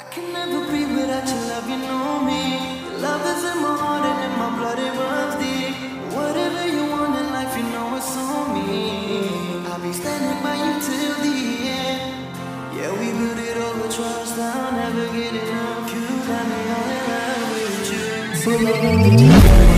I can never breathe without your love, you know me. Your love is in my heart and in my blood, it runs deep. Whatever you want in life, you know it's on me. I'll be standing by you till the end. Yeah, we built it over trust, I'll never get enough. You got me all in love with you.